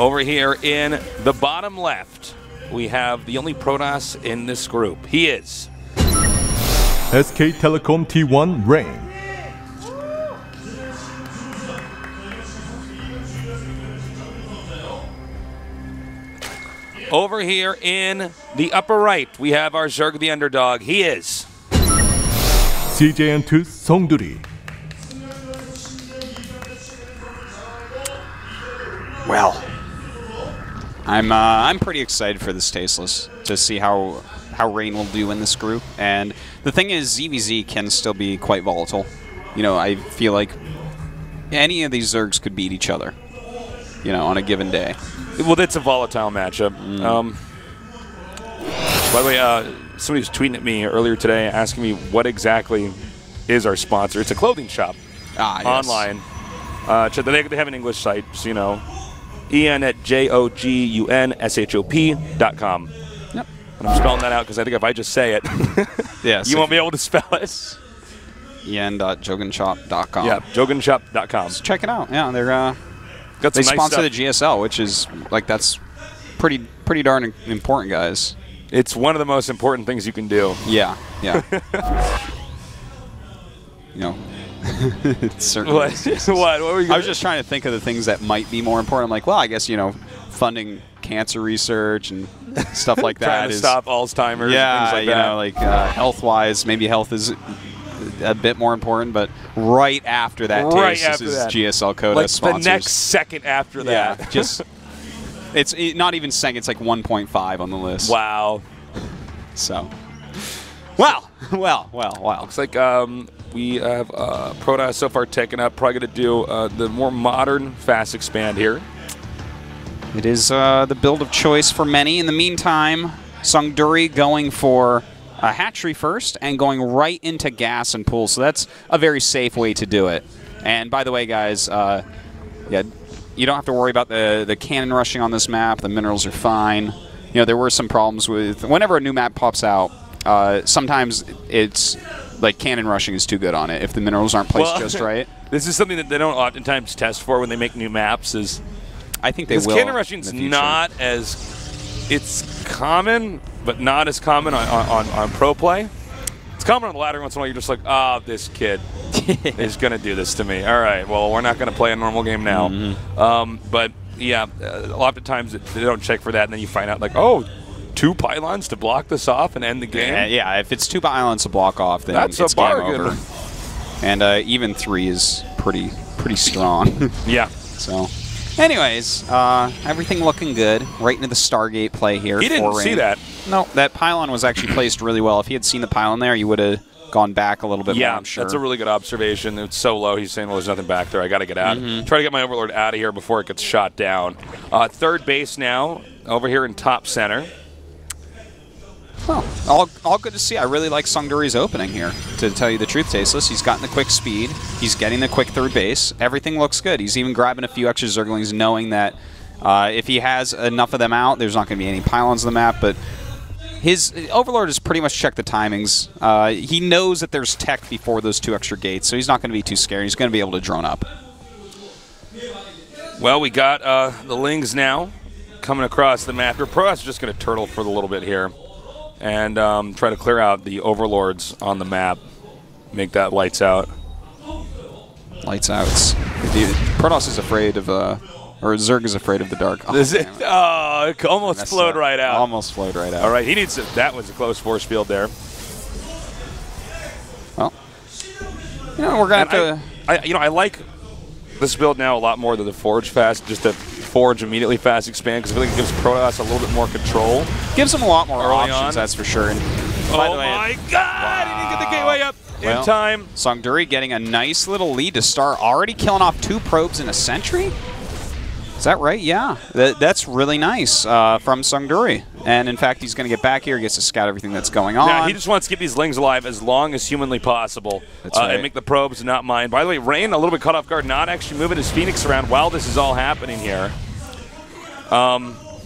Over here in the bottom left, we have the only Protoss in this group. He is SK Telecom T1 Rain. over here in the upper right. We have our Zerg the underdog. He is CJ Entus Songduri. Well, I'm uh, I'm pretty excited for this tasteless to see how how Rain will do in this group. And the thing is, ZVZ can still be quite volatile. You know, I feel like any of these Zergs could beat each other. You know, on a given day. well. It's a volatile matchup. Um, by the way, uh, somebody was tweeting at me earlier today asking me what exactly is our sponsor. It's a clothing shop Ah, yes. online. Uh, they, they have an English site, so you know. En at j o g u n s h o p dot com. Yep. And I'm spelling that out because I think if I just say it, Yes. you won't be able to spell it. en.jogunshop.com. Yeah, jogunshop.com. Check it out. Yeah, they're uh, Got they some nice sponsor stuff. the GSL, which is like that's pretty pretty darn important, guys. It's one of the most important things you can do. Yeah, yeah. you know, it certainly What? what? What were you? I was just trying to think of the things that might be more important. I'm like, well, I guess you know, funding cancer research and stuff like that trying to is- stop Alzheimer's. yeah, and things like you that. know, like uh, health-wise, maybe health is a bit more important. But right after that, Right taste, after this that. is GSL Coda like sponsors. the next second after yeah, that. just it's it, not even second. It's like 1.5 on the list. wow. So, well, well, well, well. Looks like um, we have uh, Protoss so far taken up. Probably going to do uh, the more modern fast expand here. It is uh, the build of choice for many. In the meantime, Songduri going for a hatchery first and going right into gas and pool. So that's a very safe way to do it. And by the way, guys, uh, yeah, you don't have to worry about the the cannon rushing on this map. The minerals are fine. You know, there were some problems with whenever a new map pops out. Uh, sometimes it's like cannon rushing is too good on it if the minerals aren't placed Well, just right. This is something that they don't oftentimes test for when they make new maps. Is I think they will. cannon in rushing's not as it's common, but not as common on, on, on, pro play. It's common on the ladder once in a while. You're just like, ah, this kid is going to do this to me. All right, well, we're not going to play a normal game now. Mm-hmm. Um, but yeah, uh, a lot of times they don't check for that, and then you find out like, oh, two pylons to block this off and end the game. Yeah, yeah, if it's two pylons to block off, then That's a it's game bargain. over. And uh, even three is pretty pretty strong. Yeah. so, anyways, uh, everything looking good. Right into the Stargate play here. He didn't see that. No, that pylon was actually placed really well. If he had seen the pylon there, you would have gone back a little bit Yeah, more. I'm sure. that's a really good observation. It's so low. He's saying, "Well, there's nothing back there. I got to get out. Mm-hmm. Try to get my overlord out of here before it gets shot down." Uh, third base now, over here in top center. All, all good to see. I really like Songduri's opening here, to tell you the truth, Tasteless. He's gotten the quick speed. He's getting the quick third base. Everything looks good. He's even grabbing a few extra Zerglings, knowing that uh, if he has enough of them out, there's not going to be any pylons on the map. But his Overlord has pretty much checked the timings. Uh, he knows that there's tech before those two extra gates, so he's not going to be too scared. He's going to be able to drone up. Well, we got uh, the Lings now coming across the map. Protoss is just going to turtle for a little bit here and um, try to clear out the overlords on the map. Make that lights out. Lights out. Protoss is afraid of, uh, or Zerg is afraid of the dark. Oh, it? Oh, it almost flowed right out. Almost flowed right out. All right, he needs to, that was a close force field there. Well, you know, we're gonna have to. I, you know, I like this build now a lot more than the Forge Fast, just the Forge immediately fast expand because I feel like it gives Protoss a little bit more control. gives them a lot more Early options, on. that's for sure. And by oh the way, my God! He didn't get the gateway up Well, in time. Songduri getting a nice little lead to start, already killing off two probes in a sentry. Is that right? Yeah, that, that's really nice uh, from Songduri. And in fact, he's going to get back here, He gets to scout everything that's going on. Yeah, he just wants to keep these lings alive as long as humanly possible That's uh, right. and make the probes not mine. By the way, Rain a little bit caught off guard, not actually moving his Phoenix around while this is all happening here.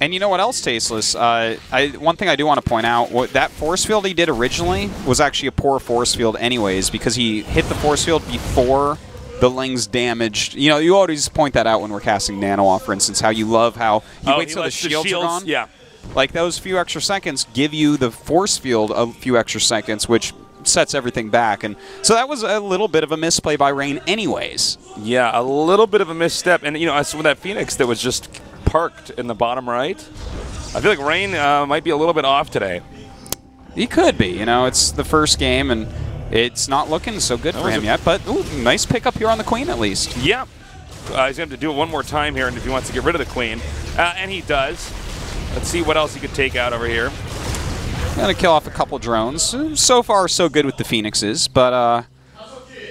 And you know what else, Tasteless? Uh, I, one thing I do want to point out, what that force field he did originally was actually a poor force field anyways, because he hit the force field before the Ling's damaged. You know, you always point that out when we're casting Nano off, for instance, how you love how you Oh, wait till the lets shields, are gone. Yeah. Like those few extra seconds give you the force field a few extra seconds, which sets everything back. And so that was a little bit of a misplay by Rain, anyways. Yeah, a little bit of a misstep, and you know, as with that Phoenix that was just parked in the bottom right. I feel like Rain uh, might be a little bit off today. He could be. You know, it's the first game, and it's not looking so good for him yet. But ooh, nice pickup here on the Queen, at least. Yeah, uh, he's gonna have to do it one more time here, and if he wants to get rid of the Queen, uh, and he does. Let's see what else he could take out over here. Gonna kill off a couple drones. So far, so good with the Phoenixes, but uh,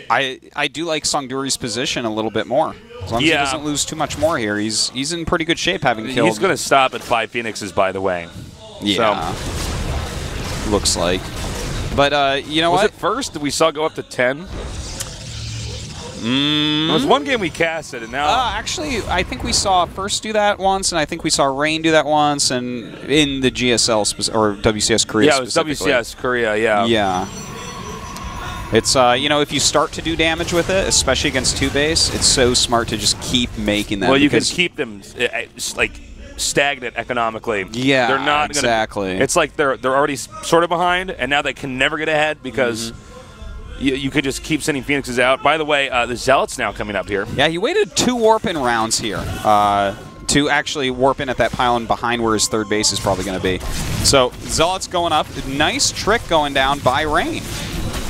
I I do like Songduri's position a little bit more. As long as Yeah. he doesn't lose too much more here, he's he's in pretty good shape, having killed. He's gonna stop at five Phoenixes, by the way. yeah, looks like. But uh, you know Was what? it first that we saw go up to ten? Mm. It was one game we casted, and now Uh, actually, I think we saw first do that once, and I think we saw Rain do that once, and in the GSL or WCS Korea. yeah, it was. WCS Korea. Yeah. Yeah. It's uh, you know, if you start to do damage with it, especially against two base, it's so smart to just keep making them. Well, you can keep them uh, uh, like stagnant economically. Yeah, they're not exactly. Gonna, it's like they're they're already sort of behind, and now they can never get ahead because Mm-hmm. You, you could just keep sending phoenixes out. By the way, uh, the zealots now coming up here. Yeah, he waited two warp in rounds here uh, to actually warp in at that pylon behind where his third base is probably going to be. So Zealot's going up. Nice trick going down by Rain.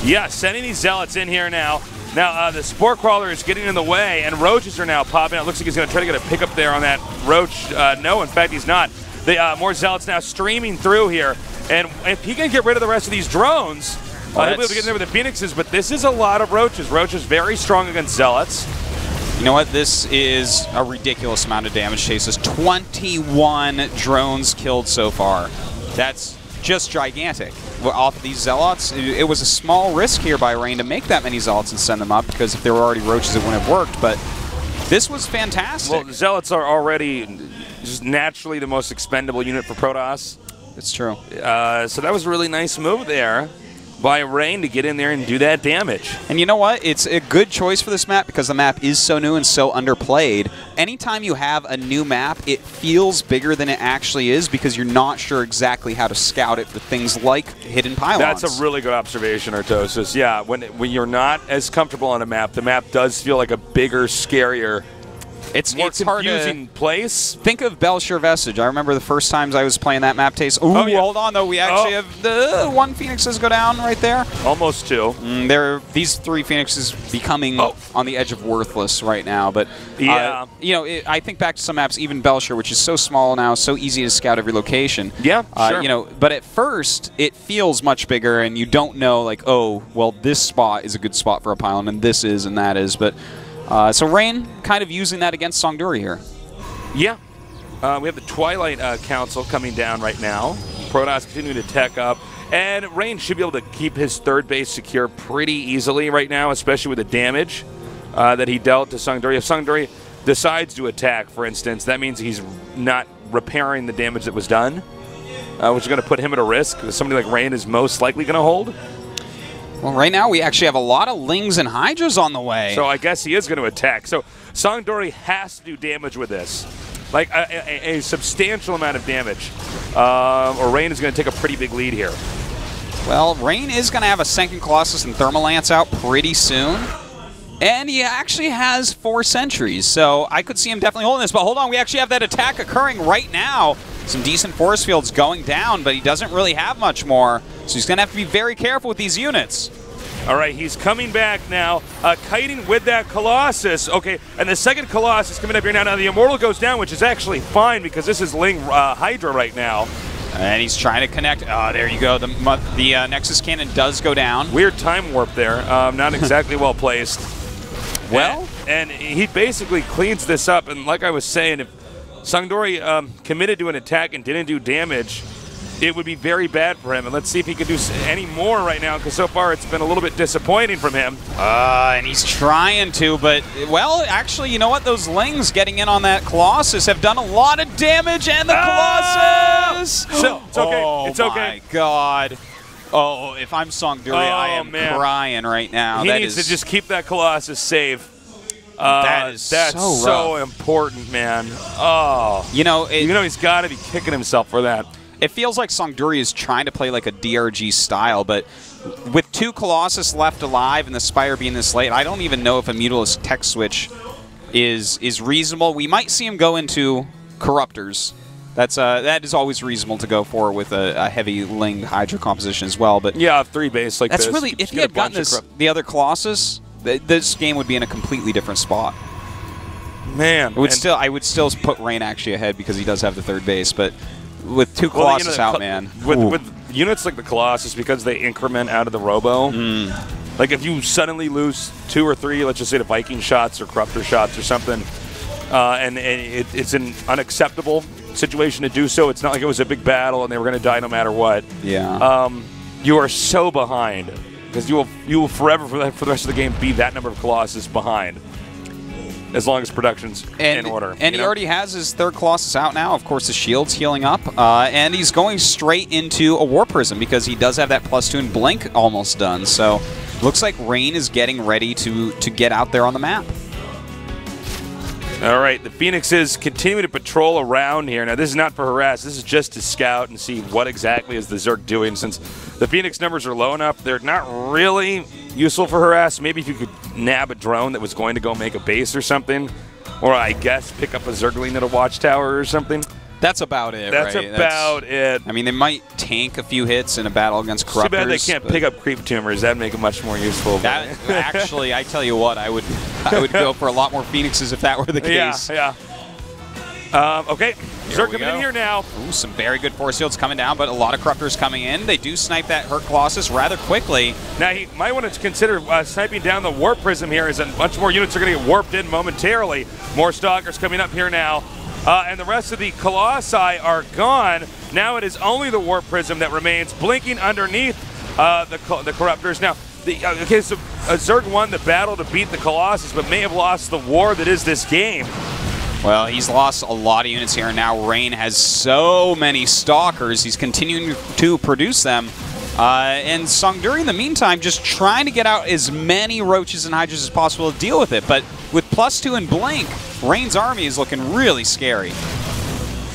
Yeah, sending these zealots in here now. Now uh, the spore crawler is getting in the way, and roaches are now popping out. Looks like he's going to try to get a pickup there on that roach. Uh, no, in fact, he's not. The uh, more zealots now streaming through here, and if he can get rid of the rest of these drones, uh, he'll be able to get in there with the phoenixes. But this is a lot of roaches. Roaches very strong against zealots. You know what? This is a ridiculous amount of damage chases. 21 drones killed so far. That's just gigantic. Well, Off these zealots, it it was a small risk here by Rain to make that many zealots and send them up because if there were already roaches, it wouldn't have worked. But this was fantastic. Well, zealots are already just naturally the most expendable unit for Protoss. it's true. Uh, so that was a really nice move there by Rain to get in there and do that damage. And you know what? It's a good choice for this map because the map is so new and so underplayed. Anytime you have a new map, it feels bigger than it actually is because you're not sure exactly how to scout it for things like hidden pylons. That's a really good observation, Artosis. Yeah, when when you're not as comfortable on a map, the map does feel like a bigger, scarier, it's more it's hard to place. think of Belshir Vestige. I remember the first times I was playing that map taste. Ooh, Oh, yeah. hold on though. We actually Oh. have the one Phoenixes go down right there. Almost two. Mm, There, these three Phoenixes becoming Oh. on the edge of worthless right now. But uh, Yeah. you know, it, I think back to some maps, even Belshir, which is so small now, so easy to scout every location. Yeah, uh, sure. You know, but at first it feels much bigger, and you don't know like, oh, well, this spot is a good spot for a pylon, and this is, and that is. But uh, so Rain kind of using that against Songduri here. Yeah. Uh, we have the Twilight uh, Council coming down right now. Protoss continuing to tech up. And Rain should be able to keep his third base secure pretty easily right now, especially with the damage uh, that he dealt to Songduri. If Songduri decides to attack, for instance, that means he's not repairing the damage that was done, uh, which is going to put him at a risk. Somebody like Rain is most likely going to hold. Well, right now we actually have a lot of Lings and Hydras on the way. So I guess he is going to attack. So Songduri has to do damage with this, like a, a, a substantial amount of damage, uh, or Rain is going to take a pretty big lead here. Well, Rain is going to have a second Colossus and Thermal Lance out pretty soon. And he actually has four sentries, so I could see him definitely holding this. But hold on, we actually have that attack occurring right now. Some decent force fields going down, but he doesn't really have much more. So he's going to have to be very careful with these units. All right, he's coming back now, uh, kiting with that Colossus. Okay, and the second Colossus coming up here now. Now the Immortal goes down, which is actually fine because this is Ling uh, Hydra right now. And he's trying to connect. Oh, there you go. The, the uh, Nexus Cannon does go down. Weird time warp there, um, not exactly well placed. Well, and, and he basically cleans this up. And like I was saying, if Songduri um, committed to an attack and didn't do damage, it would be very bad for him. And let's see if he can do any more right now, because so far it's been a little bit disappointing from him. Uh, and he's trying to, but well, actually, you know what? Those Lings getting in on that Colossus have done a lot of damage, and the Ah! Colossus. So, it's okay. Oh It's okay. my God. Oh, if I'm Songduri, I Oh, am man. crying right now. he That needs is to just keep that Colossus safe. Uh, That is that's so so important, man. Oh, You know, it, you know he's got to be kicking himself for that. it feels like Songduri is trying to play like a DRG style, but with two Colossus left alive and the Spire being this late, I don't even know if a Mutalisk tech switch is is reasonable. We might see him go into Corruptors. That's uh, that is always reasonable to go for with a, a heavy Ling Hydra composition as well. But Yeah, three base like that's this. really if he had gotten this the other Colossus, this game would be in a completely different spot. man, It would still I would still put Rain actually ahead because he does have the third base, but with two Well, you know, Colossus out, man. With, Ooh. with units like the Colossus, because they increment out of the Robo, Mm. like if you suddenly lose two or three, let's just say the Viking shots or Corruptor shots or something, uh, and, and it, it's an unacceptable situation to do so. It's not like it was a big battle and they were going to die no matter what. yeah. Um, you are so behind because you will you will forever for the, for the rest of the game be that number of Colossus behind. As long as production's and, in order. And he know? already has his third Colossus out now. Of course, the shield's healing up, uh, and he's going straight into a War Prism because he does have that plus two and Blink almost done. So, looks like Rain is getting ready to to get out there on the map. All right, the Phoenixes continue to patrol around here. Now, this is not for harass. This is just to scout and see what exactly is the Zerg doing. Since the Phoenix numbers are low enough, they're not really useful for harass. Maybe if you could nab a drone that was going to go make a base or something, or I guess pick up a Zergling at a watchtower or something. That's about it. That's right? about it. I mean, they might tank a few hits in a battle against Corruptors. Too bad they can't pick up creep tumors. That'd make it much more useful. That actually, I tell you what, I would I would go for a lot more Phoenixes if that were the case. yeah. Um, okay, Zerg coming in here now. Ooh, some very good force fields coming down, but a lot of Corruptors coming in. They do snipe that Hurt Colossus rather quickly. Now he might want to consider uh, sniping down the warp prism here, as a bunch more units are going to get warped in momentarily. More stalkers coming up here now, uh, and the rest of the colossi are gone. Now it is only the warp prism that remains, blinking underneath uh, the the corruptors. Now, the uh, okay, so uh, Zerg won the battle to beat the colossus, but may have lost the war that is this game. Well, he's lost a lot of units here, and now Rain has so many Stalkers. He's continuing to produce them. Uh, and Songduri, in the meantime, just trying to get out as many Roaches and Hydras as possible to deal with it. But with plus two and Blink, Rain's army is looking really scary.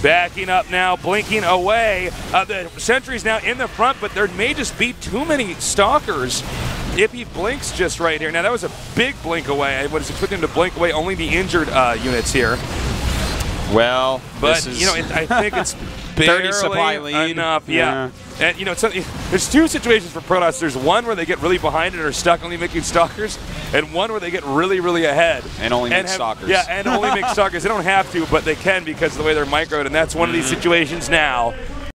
Backing up now, blinking away. Uh, the sentry's now in the front, but there may just be too many stalkers if he blinks just right here. Now, that was a big blink away. What is it put him to blink away only the injured uh, units here? Well, But, this is you know, it, I think it's 30 barely supply lead. enough. Yeah. And, you know, it's there's two situations for Protoss. There's one where they get really behind and are stuck only making stalkers, and one where they get really, really ahead. And only make have- stalkers. Yeah, and only make stalkers. They don't have to, but they can because of the way they're microed, and that's one of these Mm-hmm. situations now